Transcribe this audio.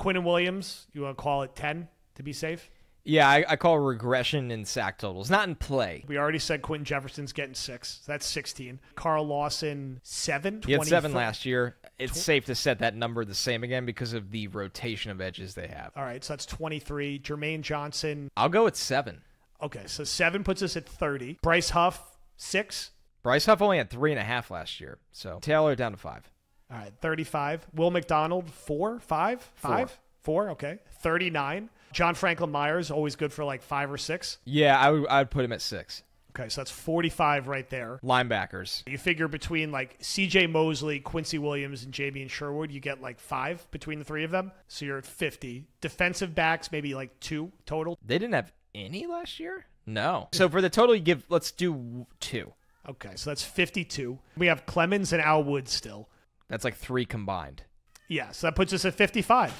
Quinnen Williams, you want to call it 10 to be safe? Yeah, I, I call regression in sack totals, not in play. We already said Quinton Jefferson's getting six. So that's 16. Carl Lawson, seven. He had seven last year. It's safe to set that number the same again because of the rotation of edges they have. All right, so that's 23. Jermaine Johnson. I'll go with seven. Okay, so seven puts us at 30. Bryce Huff, six. Bryce Huff only had three and a half last year, so Taylor down to five. All right, 35. Will McDonald, four, five, five, four. Okay, 39. John Franklin Myers, always good for like five or six. Yeah, I would I'd put him at six. Okay, so that's 45 right there. Linebackers. You figure between like CJ Mosley, Quincy Williams, and JB Sherwood, you get like five between the three of them. So you're at 50. Defensive backs, maybe like two total. They didn't have any last year? No. So for the total you give let's do two. Okay, so that's 52. We have Clemons and Al Wood still. That's like three combined. Yeah, so that puts us at 55.